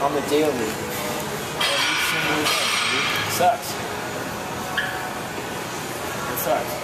on the daily. Every single day. It sucks. It sucks.